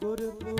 गुरु